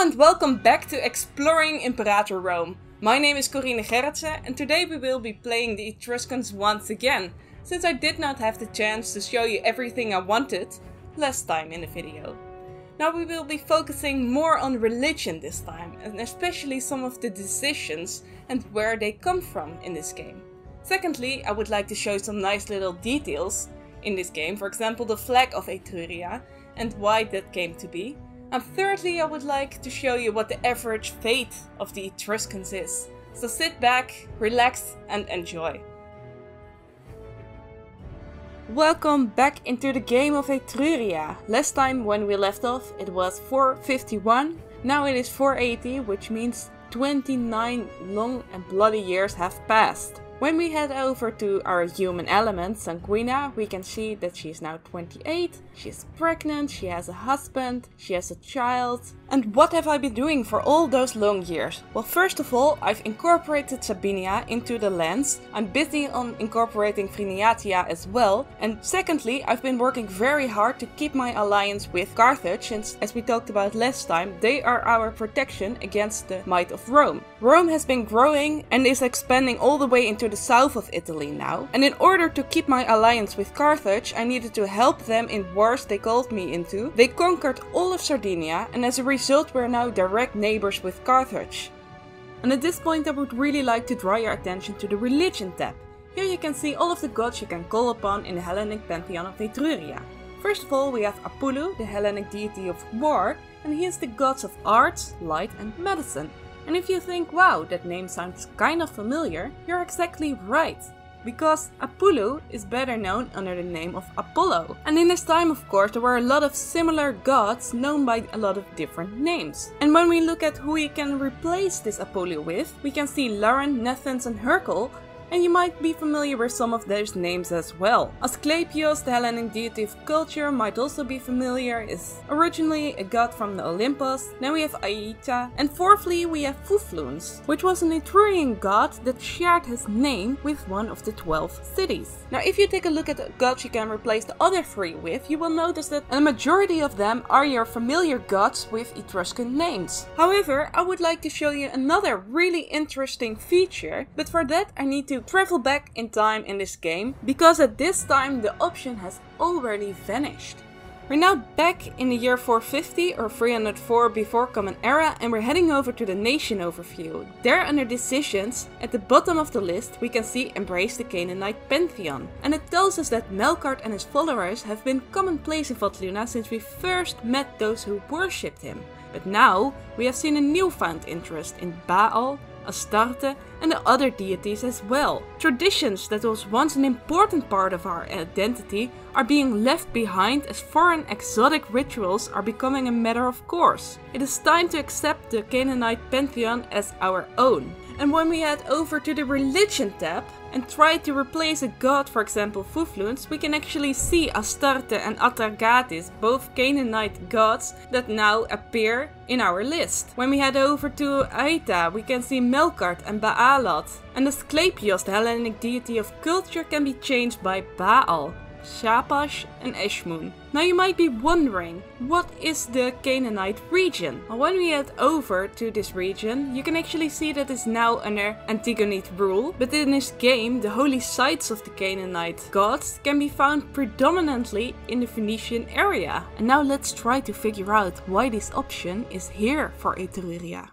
And welcome back to Exploring Imperator Rome. My name is Corine Gerritsen and today we will be playing the Etruscans once again, since I did not have the chance to show you everything I wanted last time in the video. Now we will be focusing more on religion this time, and especially some of the decisions and where they come from in this game. Secondly, I would like to show some nice little details in this game, for example the flag of Etruria and why that came to be. And thirdly, I would like to show you what the average fate of the Etruscans is. So sit back, relax and enjoy. Welcome back into the game of Etruria. Last time when we left off it was 451, now it is 480 which means 29 long and bloody years have passed. When we head over to our human element, Sanguina, we can see that she is now 28, she is pregnant, she has a husband, she has a child. And what have I been doing for all those long years? Well, first of all, I've incorporated Sabinia into the lands. I'm busy on incorporating Vriniatia as well. And secondly, I've been working very hard to keep my alliance with Carthage, since as we talked about last time, they are our protection against the might of Rome. Rome has been growing and is expanding all the way into the south of Italy now, and in order to keep my alliance with Carthage, I needed to help them in wars they called me into. They conquered all of Sardinia, and as a result, we're now direct neighbors with Carthage. And at this point, I would really like to draw your attention to the religion tab. Here you can see all of the gods you can call upon in the Hellenic pantheon of Etruria. First of all, we have Apullu, the Hellenic deity of war, and he is the god of arts, light, and medicine. And if you think, wow, that name sounds kind of familiar, you're exactly right. Because Apullu is better known under the name of Apollo. And in this time, of course, there were a lot of similar gods known by a lot of different names. And when we look at who we can replace this Apollo with, we can see Laran, Nethuns and Hercle and you might be familiar with some of those names as well. Asclepius, the Hellenic deity of culture, might also be familiar, is originally a god from the Olympus. Then we have Aita, and fourthly we have Fufluns, which was an Etrurian god that shared his name with one of the 12 cities. Now if you take a look at the gods you can replace the other three with, you will notice that a majority of them are your familiar gods with Etruscan names. However, I would like to show you another really interesting feature, but for that I need to travel back in time in this game, because at this time the option has already vanished. We're now back in the year 450 or 304 before Common Era and we're heading over to the nation overview. There under decisions, at the bottom of the list we can see Embrace the Canaanite Pantheon. And it tells us that Melkart and his followers have been commonplace in Vathluna since we first met those who worshipped him. But now we have seen a newfound interest in Baal, Astarte and the other deities as well. Traditions that was once an important part of our identity are being left behind as foreign exotic rituals are becoming a matter of course. It is time to accept the Canaanite pantheon as our own. And when we head over to the religion tab, and try to replace a god, for example Fufluns, we can actually see Astarte and Atargatis, both Canaanite gods that now appear in our list. When we head over to Aita, we can see Melkart and Baalat. And Asclepius, the Hellenic deity of culture, can be changed by Baal. Shapash and Eshmun. Now you might be wondering, what is the Canaanite region? Well, when we head over to this region, you can actually see that it's now under Antigonid rule, but in this game, the holy sites of the Canaanite gods can be found predominantly in the Phoenician area. And now let's try to figure out why this option is here for Etruria.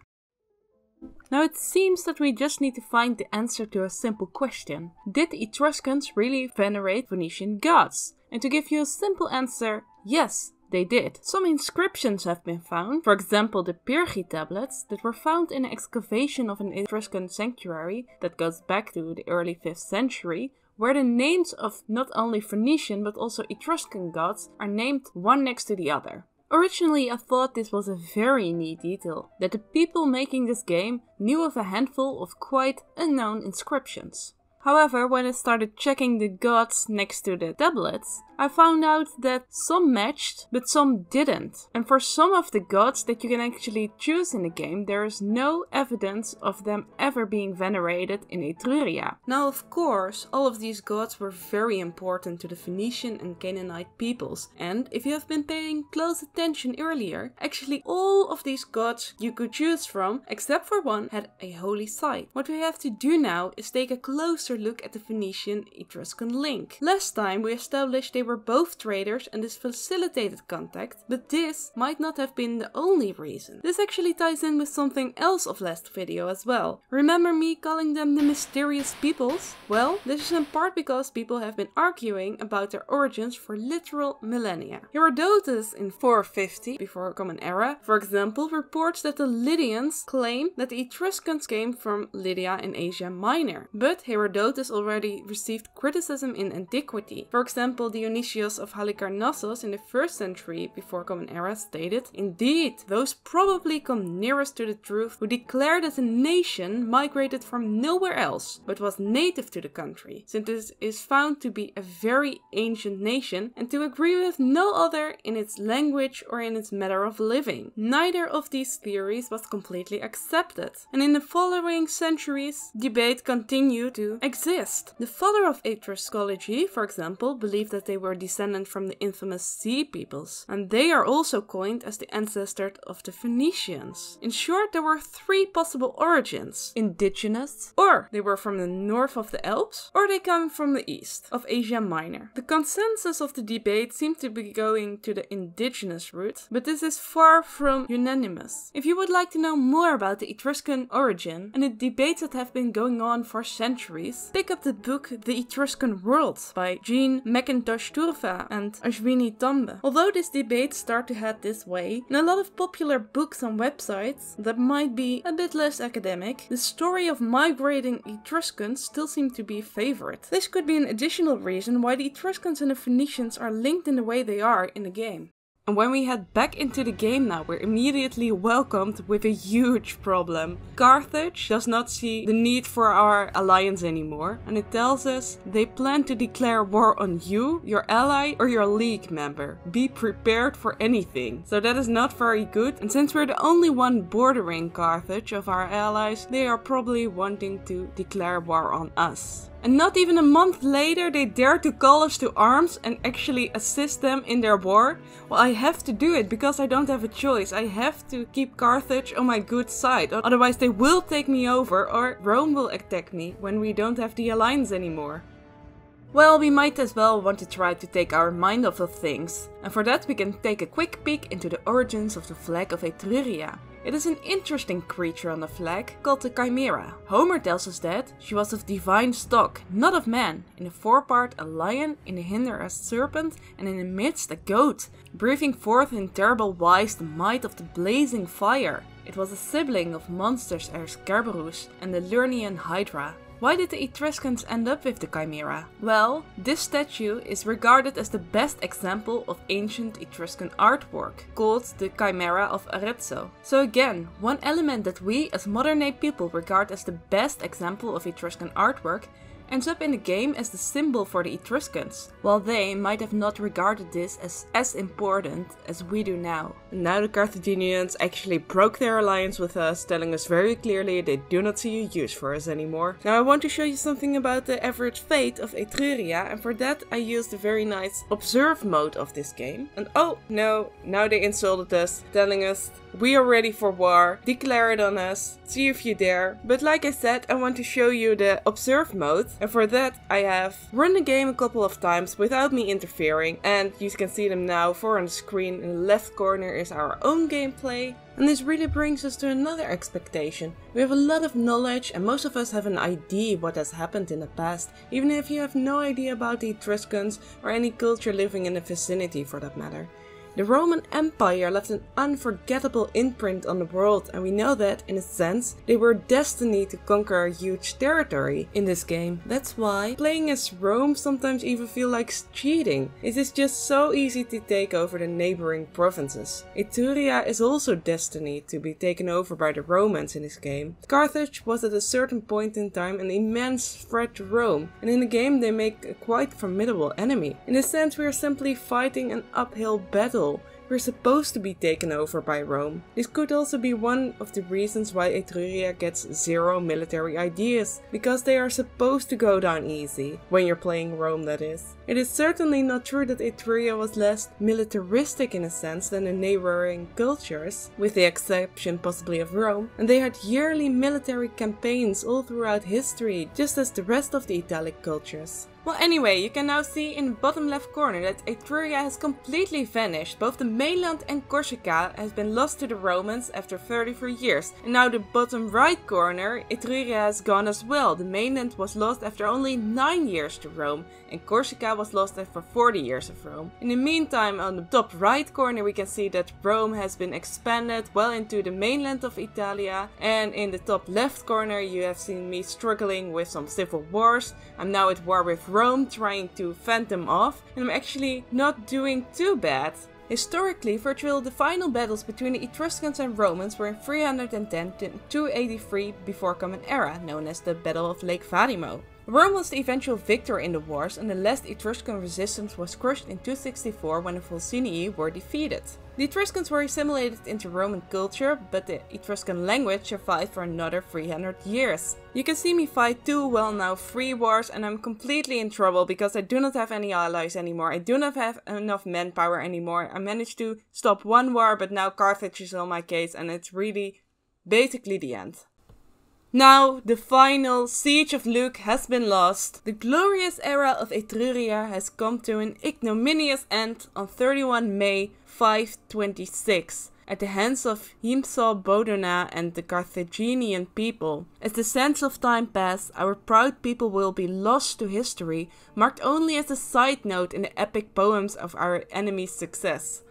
Now it seems that we just need to find the answer to a simple question. Did Etruscans really venerate Phoenician gods? And to give you a simple answer, yes, they did. Some inscriptions have been found, for example the Pyrgi tablets, that were found in an excavation of an Etruscan sanctuary that goes back to the early 5th century, where the names of not only Phoenician but also Etruscan gods are named one next to the other. Originally I thought this was a very neat detail, that the people making this game knew of a handful of quite unknown inscriptions. However, when I started checking the gods next to the tablets, I found out that some matched, but some didn't. And for some of the gods that you can actually choose in the game, there is no evidence of them ever being venerated in Etruria. Now, of course, all of these gods were very important to the Phoenician and Canaanite peoples, and if you have been paying close attention earlier, actually all of these gods you could choose from, except for one, had a holy site. What we have to do now is take a closer look at the Phoenician Etruscan link. Last time we established they were both traders and this facilitated contact, but this might not have been the only reason. This actually ties in with something else of last video as well. Remember me calling them the mysterious peoples? Well, this is in part because people have been arguing about their origins for literal millennia. Herodotus in 450 before Common Era, for example, reports that the Lydians claim that the Etruscans came from Lydia in Asia Minor, but Herodotus already received criticism in antiquity. For example, Dionysius of Halicarnassos in the 1st century before Common Era stated, Indeed, those probably come nearest to the truth who declare that the nation migrated from nowhere else, but was native to the country, since it is found to be a very ancient nation and to agree with no other in its language or in its manner of living. Neither of these theories was completely accepted, and in the following centuries, debate continued to exist. The father of Etruscology, for example, believed that they were descended from the infamous Sea peoples, and they are also coined as the ancestor of the Phoenicians. In short, there were three possible origins indigenous, or they were from the north of the Alps, or they come from the east of Asia Minor. The consensus of the debate seemed to be going to the indigenous route, but this is far from unanimous. If you would like to know more about the Etruscan origin and the debates that have been going on for centuries, pick up the book The Etruscan World by Jean MacIntosh Turfa and Ashwini Tambe. Although this debate started to head this way, in a lot of popular books and websites that might be a bit less academic, the story of migrating Etruscans still seem to be a favorite. This could be an additional reason why the Etruscans and the Phoenicians are linked in the way they are in the game. And when we head back into the game now, we're immediately welcomed with a huge problem. Carthage does not see the need for our alliance anymore, and it tells us they plan to declare war on you, your ally, or your league member. Be prepared for anything. So that is not very good, and since we're the only one bordering Carthage of our allies, they are probably wanting to declare war on us. And not even a month later, they dare to call us to arms and actually assist them in their war. Well, I have to do it because I don't have a choice. I have to keep Carthage on my good side. Otherwise, they will take me over or Rome will attack me when we don't have the alliance anymore. Well, we might as well want to try to take our mind off of things, and for that we can take a quick peek into the origins of the flag of Etruria. It is an interesting creature on the flag called the Chimera. Homer tells us that she was of divine stock, not of man. In the forepart a lion, in the hinder a serpent, and in the midst a goat, breathing forth in terrible wise the might of the blazing fire. It was a sibling of monsters as Kerberos and the Lernaean Hydra. Why did the Etruscans end up with the Chimera? Well, this statue is regarded as the best example of ancient Etruscan artwork, called the Chimera of Arezzo. So again, one element that we as modern day people regard as the best example of Etruscan artwork ends up in the game as the symbol for the Etruscans, while they might have not regarded this as as important as we do now. Now the Carthaginians actually broke their alliance with us, telling us very clearly they do not see a use for us anymore. Now I want to show you something about the average fate of Etruria, and for that I used the very nice observe mode of this game. And oh no, now they insulted us, telling us we are ready for war, declare it on us, see if you dare. But like I said, I want to show you the observe mode and for that I have run the game a couple of times without me interfering and you can see them now for on the screen in the left corner is our own gameplay. And this really brings us to another expectation. We have a lot of knowledge and most of us have an idea what has happened in the past, even if you have no idea about the Etruscans or any culture living in the vicinity for that matter. The Roman Empire left an unforgettable imprint on the world and we know that, in a sense, they were destined to conquer a huge territory in this game. That's why playing as Rome sometimes even feels like cheating. It is just so easy to take over the neighboring provinces. Etruria is also destined to be taken over by the Romans in this game. Carthage was at a certain point in time an immense threat to Rome, and in the game they make a quite formidable enemy. In a sense we are simply fighting an uphill battle we're supposed to be taken over by Rome. This could also be one of the reasons why Etruria gets zero military ideas, because they are supposed to go down easy, when you're playing Rome that is. It is certainly not true that Etruria was less militaristic in a sense than the neighboring cultures, with the exception possibly of Rome, and they had yearly military campaigns all throughout history, just as the rest of the Italic cultures. Well anyway, you can now see in the bottom left corner that Etruria has completely vanished. Both the mainland and Corsica has been lost to the Romans after 33 years. And now the bottom right corner, Etruria has gone as well. The mainland was lost after only 9 years to Rome and Corsica was lost after 40 years of Rome. In the meantime, on the top right corner we can see that Rome has been expanded well into the mainland of Italia and in the top left corner you have seen me struggling with some civil wars. I'm now at war with Rome trying to fend them off and I'm actually not doing too bad. Historically, virtually the final battles between the Etruscans and Romans were in 310 to 283 before Common Era, known as the Battle of Lake Vadimo. Rome was the eventual victor in the wars and the last Etruscan resistance was crushed in 264 when the Volsinii were defeated. The Etruscans were assimilated into Roman culture, but the Etruscan language survived for another 300 years. You can see me fight two well now three wars and I'm completely in trouble because I do not have any allies anymore. I do not have enough manpower anymore. I managed to stop one war but now Carthage is on my case and it's really basically the end. Now, the final siege of Lugh has been lost. The glorious era of Etruria has come to an ignominious end on 31 May 526 at the hands of Himsal Bodona and the Carthaginian people. As the sands of time pass, our proud people will be lost to history, marked only as a side note in the epic poems of our enemy's success.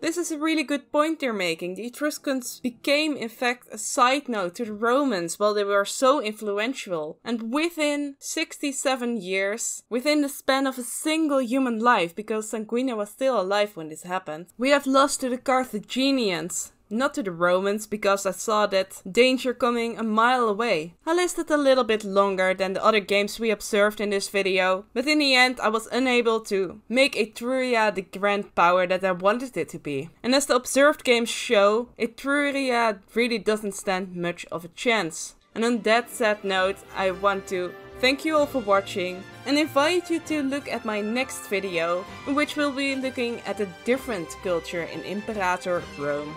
This is a really good point they're making. The Etruscans became, in fact, a side note to the Romans while they were so influential. And within 67 years, within the span of a single human life, because Sanguina was still alive when this happened, we have lost to the Carthaginians not to the Romans because I saw that danger coming a mile away. I lasted a little bit longer than the other games we observed in this video, but in the end I was unable to make Etruria the grand power that I wanted it to be. And as the observed games show, Etruria really doesn't stand much of a chance. And on that sad note, I want to Thank you all for watching and invite you to look at my next video in which we'll be looking at a different culture in Imperator Rome.